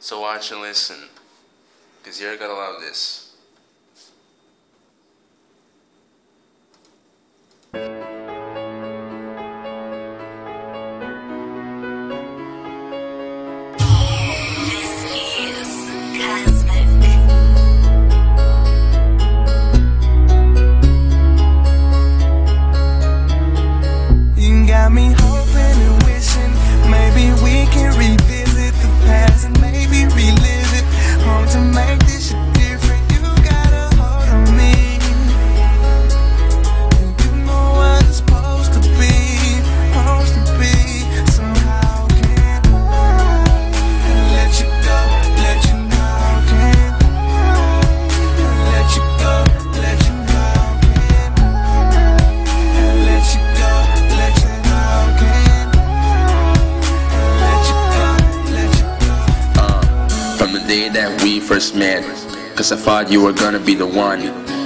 so watch and listen, because you're gonna love this. Met, cause I thought you were gonna be the one.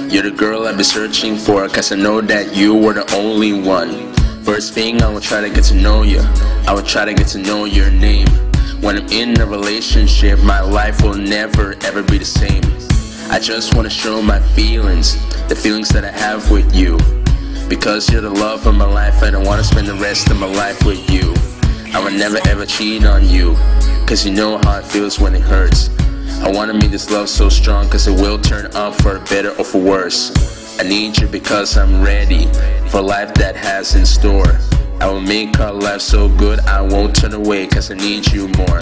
You're the girl I've been searching for, cause I know that you were the only one. First thing, I will try to get to know you. I will try to get to know your name. When I'm in a relationship, my life will never ever be the same. I just wanna show my feelings, the feelings that I have with you. Because you're the love of my life, and I wanna spend the rest of my life with you. I will never ever cheat on you, cause you know how it feels when it hurts. I wanna make this love so strong, cause it will turn out for better or for worse. I need you because I'm ready for life that has in store. I will make our life so good, I won't turn away, cause I need you more.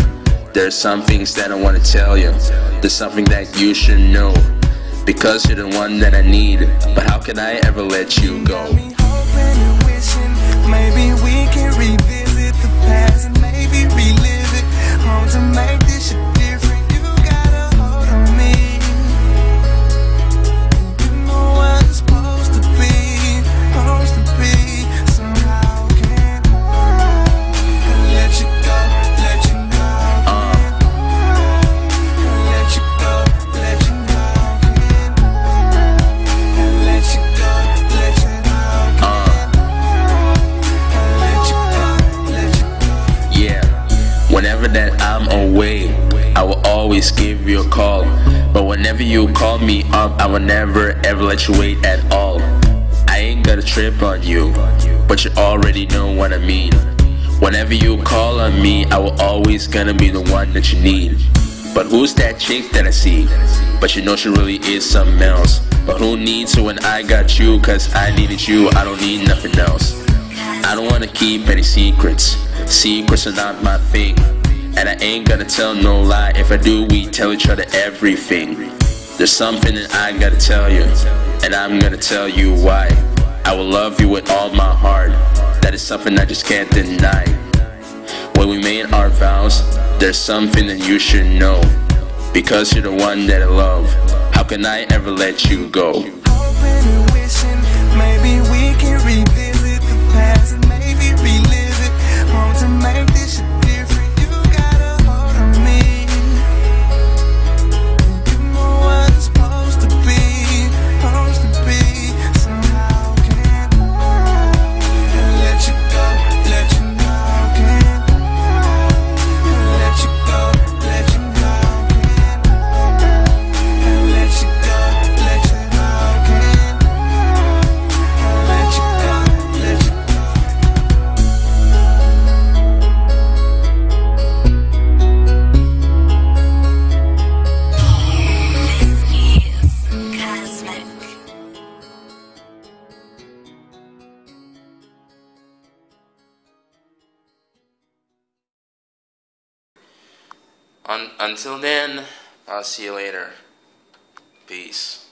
There's some things that I wanna tell you, there's something that you should know. Because you're the one that I need, but how can I ever let you go? Maybe we can revisit the past and maybe relive it. Home to make this always give you a call. But whenever you call me up, I will never ever let you wait at all. I ain't got a trip on you, but you already know what I mean. Whenever you call on me, I will always gonna be the one that you need. But who's that chick that I see? But you know she really is something else. But who needs her when I got you? Cause I needed you, I don't need nothing else. I don't wanna keep any secrets. Secrets are not my thing. And I ain't gonna tell no lie. If I do, we tell each other everything. There's something that I gotta tell you, and I'm gonna tell you why. I will love you with all my heart. That is something I just can't deny. When we made our vows, there's something that you should know. Because you're the one that I love. How can I ever let you go? Un- until then, I'll see you later. Peace.